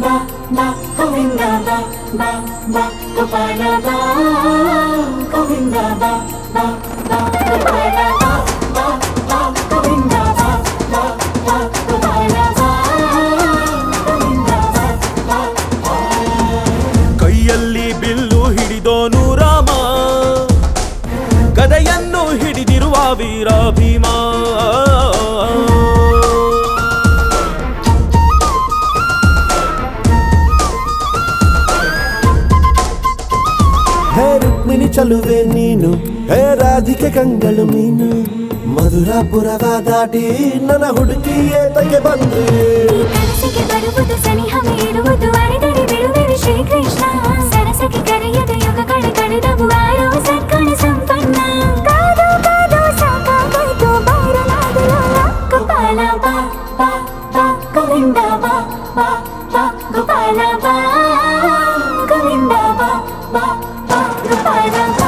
ಬಾ ಬಾ ಬಾ ಬಾ ಬಾ ಬಾ ಬಾ ಬಾ ಬಾ ಬಾ ಬಾ ಬಾ ಬಾ ಬಾ ಕೈಯಲ್ಲಿ ಬಿಲ್ಲು ಹಿಡಿದೋನು ರಾಮ, ಗದೆಯನ್ನು ಹಿಡಿದಿರುವ ವೀರ ಭೀಮಾ ಹೇ ರುಕ್ಮಿಣಿ ಚಲುವೆ ನೀನು ಹೇ ರಾಧಿಕೆ ಕಂಗಳು ಮೀನು ಮಧುರಾಪುರವ ದಾಟಿ ನನ್ನ ಹುಡುಕಿ ಏತಕ್ಕೆ ಬಂದ್ರಿ ಈ ಕನಸಿಗೆ ಬರುವುದು ಸನಿಹವ ಇರುವುದು ಅರೆದರೆ ಬಿಡುವೆನು ಶ್ರೀಕೃಷ್ಣ ಸರಸಕ್ಕೆ ಕರೆಯದ ಯುಗಗಳ ಕಳೆದವು ಆರೋ ಸಕ್ಕಣ ಸಂಪನ್ನ ಕಾದು ಕಾದು ಸಾಕಾಗೋಯ್ತು ಬಾರಲಾಗಲ ಗೋಪಾಲ ಬಾ ಬಾ ಬಾ ಗೋವಿಂದ ಬಾ ಬಾ ಬಾ ಗೋಪಾಲ ಬಾ ಗೋವಿಂದ ಬಾ ಬಾ 快点。